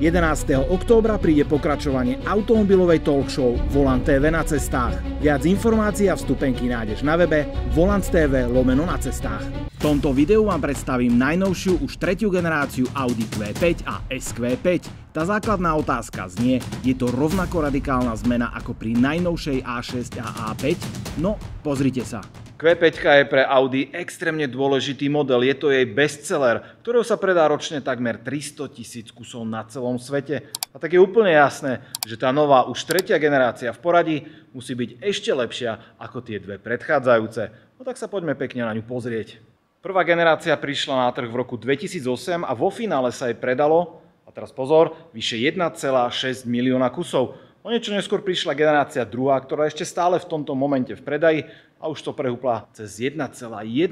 11. októbra príde pokračovanie automobilovej talk show Volant TV na cestách. Viac informácií a vstupenky nájdeš na webe Volant TV lomeno na cestách. V tomto videu vám predstavím najnovšiu už tretiu generáciu Audi Q5 a SQ5. Tá základná otázka znie, je to rovnako radikálna zmena ako pri najnovšej A6 a A5? No, pozrite sa. Q5 je pre Audi extrémne dôležitý model. Je to jej bestseller, ktorého sa predá ročne takmer 300 tisíc kusov na celom svete. A tak je úplne jasné, že tá nová už tretia generácia v poradí musí byť ešte lepšia ako tie dve predchádzajúce. No tak sa poďme pekne na ňu pozrieť. Prvá generácia prišla na trh v roku 2008 a vo finále sa jej predalo, a teraz pozor, vyše 1,6 milióna kusov. O niečo neskôr prišla generácia druhá, ktorá ešte stále v tomto momente v predaji a už to prehúpla cez 1,1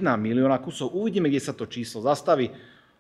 milióna kusov. Uvidíme, kde sa to číslo zastaví.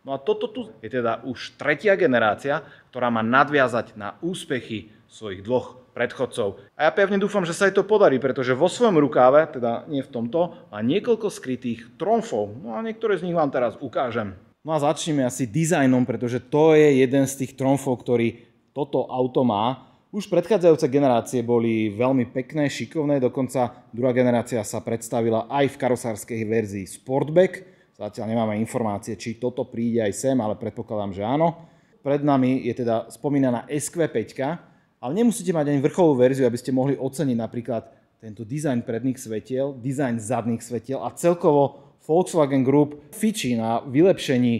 No a toto tu je teda už tretia generácia, ktorá má nadviazať na úspechy svojich dvoch predchodcov. A ja pevne dúfam, že sa jej to podarí, pretože vo svojom rukáve, teda nie v tomto, má niekoľko skrytých tromfov. No a niektoré z nich vám teraz ukážem. No a začneme asi dizajnom, pretože to je jeden z tých tromfov, ktorý toto auto má. Už predchádzajúce generácie boli veľmi pekné, šikovné, dokonca druhá generácia sa predstavila aj v karosárskej verzii Sportback. Zatiaľ nemáme informácie, či toto príde aj sem, ale predpokladám, že áno. Pred nami je teda spomínaná SQ5, ale nemusíte mať ani vrcholovú verziu, aby ste mohli oceniť napríklad tento dizajn predných svetiel, dizajn zadných svetiel a celkovo Volkswagen Group fičí na vylepšení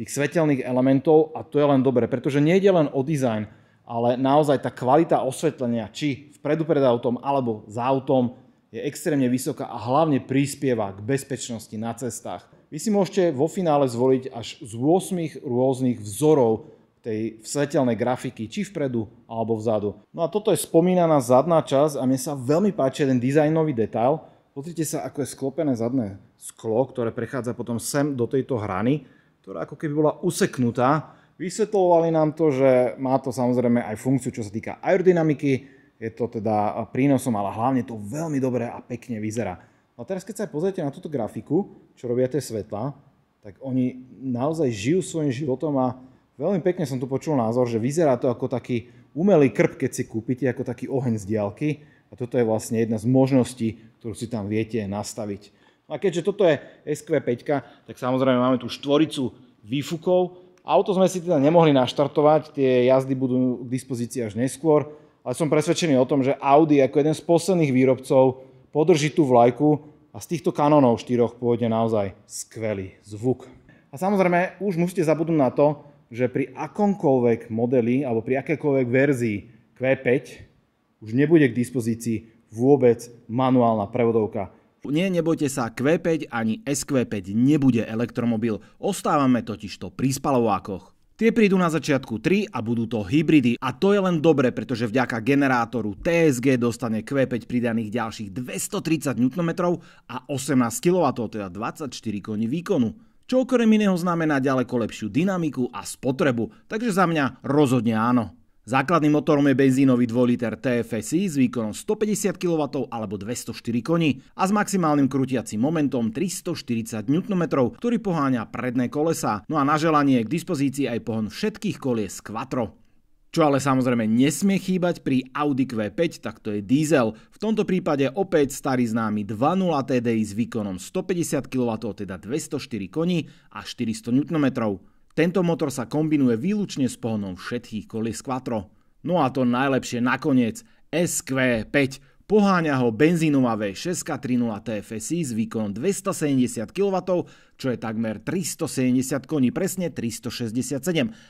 tých svetelných elementov a to je len dobre, pretože nejde len o dizajn, ale naozaj tá kvalita osvetlenia, či vpredu pred autom alebo za autom, je extrémne vysoká a hlavne prispieva k bezpečnosti na cestách. Vy si môžete vo finále zvoliť až z 8 rôznych vzorov tej svetelnej grafiky, či vpredu alebo vzadu. No a toto je spomínaná zadná časť a mne sa veľmi páči ten dizajnový detail. Pozrite sa, ako je sklopené zadné sklo, ktoré prechádza potom sem do tejto hrany, ktorá ako keby bola useknutá Vysvetľovali nám to, že má to samozrejme aj funkciu, čo sa týka aerodynamiky, je to teda prínosom, ale hlavne to veľmi dobre a pekne vyzerá. A teraz keď sa pozriete na túto grafiku, čo robia tie svetla, tak oni naozaj žijú svojim životom a veľmi pekne som tu počul názor, že vyzerá to ako taký umelý krp, keď si kúpite, ako taký oheň z diálky. A toto je vlastne jedna z možností, ktorú si tam viete nastaviť. No a keďže toto je SQ5, tak samozrejme máme tu štvoricu výfukov, Auto sme si teda nemohli naštartovať, tie jazdy budú k dispozícii až neskôr, ale som presvedčený o tom, že Audi ako jeden z posledných výrobcov podrží tú vlajku a z týchto kanónov štyroch pôjde naozaj skvelý zvuk. A samozrejme, už musíte zabudnúť na to, že pri akomkoľvek modeli alebo pri akékoľvek verzii Q5 už nebude k dispozícii vôbec manuálna prevodovka. Nie, nebojte sa, Q5 ani SQ5 nebude elektromobil, ostávame totižto pri spalovákoch. Tie prídu na začiatku 3 a budú to hybridy a to je len dobre, pretože vďaka generátoru TSG dostane Q5 pridaných ďalších 230 Nm a 18 kW, teda 24 koní výkonu. Čo okrem iného znamená ďaleko lepšiu dynamiku a spotrebu, takže za mňa rozhodne áno. Základným motorom je benzínový 2 liter TFSI s výkonom 150 kW alebo 204 koní a s maximálnym krutiacim momentom 340 Nm, ktorý poháňa predné kolesa. No a na želanie je k dispozícii aj pohon všetkých kolies Quattro. Čo ale samozrejme nesmie chýbať pri Audi Q5, tak to je diesel. V tomto prípade opäť starý známy 2.0 TDI s výkonom 150 kW, teda 204 koní a 400 Nm. Tento motor sa kombinuje výlučne s pohonom všetkých kolies Quattro. No a to najlepšie nakoniec SQ5. Poháňa ho benzínová V6 3.0 TFSI s výkonom 270 kW, čo je takmer 370 koní, presne 367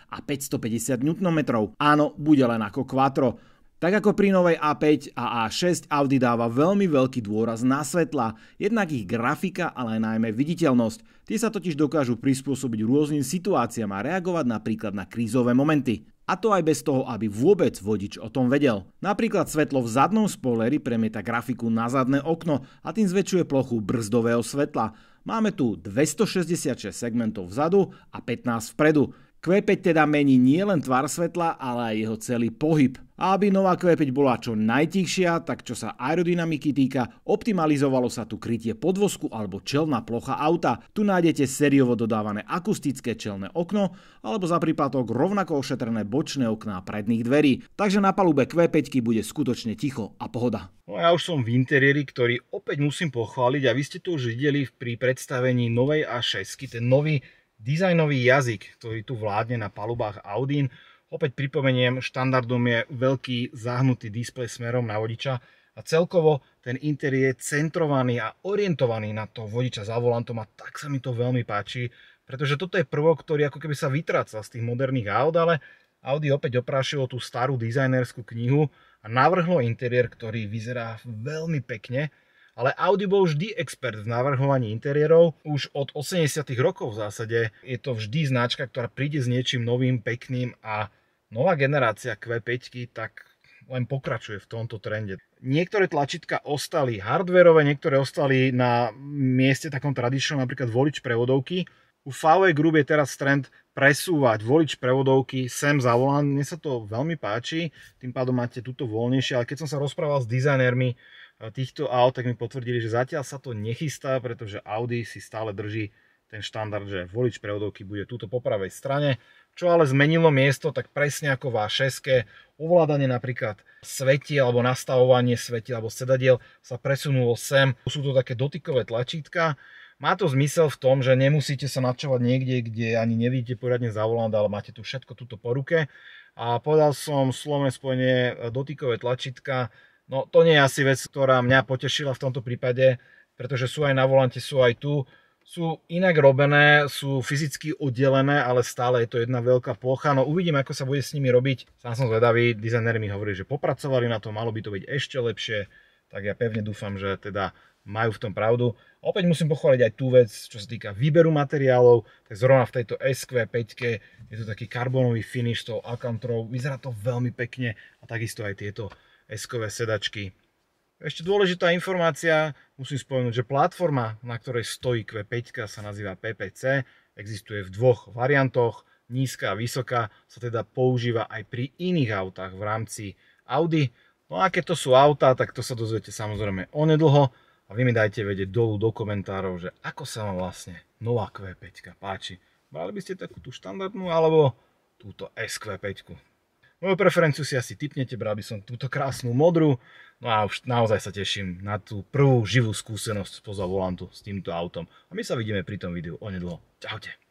a 550 Nm. Áno, bude len ako Quattro. Tak ako pri novej A5 a A6 Audi dáva veľmi veľký dôraz na svetla, jednak ich grafika, ale aj najmä viditeľnosť. Tie sa totiž dokážu prispôsobiť rôznym situáciám a reagovať napríklad na krízové momenty. A to aj bez toho, aby vôbec vodič o tom vedel. Napríklad svetlo v zadnom spoileri premieta grafiku na zadné okno a tým zväčšuje plochu brzdového svetla. Máme tu 266 segmentov vzadu a 15 vpredu. Q5 teda mení nielen tvar svetla, ale aj jeho celý pohyb. A aby nová Q5 bola čo najtichšia, tak čo sa aerodynamiky týka, optimalizovalo sa tu krytie podvozku alebo čelná plocha auta. Tu nájdete sériovo dodávané akustické čelné okno alebo za prípadok rovnako ošetrené bočné okná predných dverí. Takže na palube Q5 bude skutočne ticho a pohoda. No ja už som v interiéri, ktorý opäť musím pochváliť a vy ste to už videli pri predstavení novej A6, ten nový dizajnový jazyk, ktorý tu vládne na palubách Audin. Opäť pripomeniem, štandardom je veľký zahnutý displej smerom na vodiča a celkovo ten interiér je centrovaný a orientovaný na to vodiča za volantom a tak sa mi to veľmi páči, pretože toto je prvok, ktorý ako keby sa vytrácal z tých moderných aut, ale Audi opäť oprášilo tú starú dizajnerskú knihu a navrhlo interiér, ktorý vyzerá veľmi pekne ale Audi bol vždy expert v navrhovaní interiérov. Už od 80 rokov v zásade je to vždy značka, ktorá príde s niečím novým, pekným a nová generácia Q5 tak len pokračuje v tomto trende. Niektoré tlačítka ostali hardwareové, niektoré ostali na mieste takom tradičnom, napríklad volič prevodovky. U VW Group je teraz trend presúvať volič prevodovky sem za volant. Mne sa to veľmi páči, tým pádom máte túto voľnejšie, ale keď som sa rozprával s dizajnermi, týchto aut, tak mi potvrdili, že zatiaľ sa to nechystá, pretože Audi si stále drží ten štandard, že volič prevodovky bude túto po pravej strane. Čo ale zmenilo miesto, tak presne ako v A6, ovládanie napríklad sveti alebo nastavovanie sveti alebo sedadiel sa presunulo sem. Sú to také dotykové tlačítka. Má to zmysel v tom, že nemusíte sa nadčovať niekde, kde ani nevidíte poriadne za volant, ale máte tu všetko túto po ruke. A povedal som slovné spojenie dotykové tlačítka No to nie je asi vec, ktorá mňa potešila v tomto prípade, pretože sú aj na volante, sú aj tu. Sú inak robené, sú fyzicky oddelené, ale stále je to jedna veľká plocha. No uvidím, ako sa bude s nimi robiť. Sám som zvedavý, dizajneri mi hovorili, že popracovali na to, malo by to byť ešte lepšie. Tak ja pevne dúfam, že teda majú v tom pravdu. Opäť musím pochváliť aj tú vec, čo sa týka výberu materiálov, tak zrovna v tejto SQ5 je to taký karbonový finish s tou Alcantrou, vyzerá to veľmi pekne a takisto aj tieto S-kové sedačky. Ešte dôležitá informácia, musím spomenúť, že platforma, na ktorej stojí Q5 sa nazýva PPC, existuje v dvoch variantoch, nízka a vysoká sa teda používa aj pri iných autách v rámci Audi. No a keď to sú autá, tak to sa dozviete samozrejme onedlho a vy mi dajte vedieť dolu do komentárov, že ako sa vám vlastne nová Q5 páči. Brali by ste takú tú štandardnú alebo túto SQ5. Moju preferenciu si asi typnete, bral by som túto krásnu modrú. No a už naozaj sa teším na tú prvú živú skúsenosť spoza volantu s týmto autom. A my sa vidíme pri tom videu onedlho. Čaute.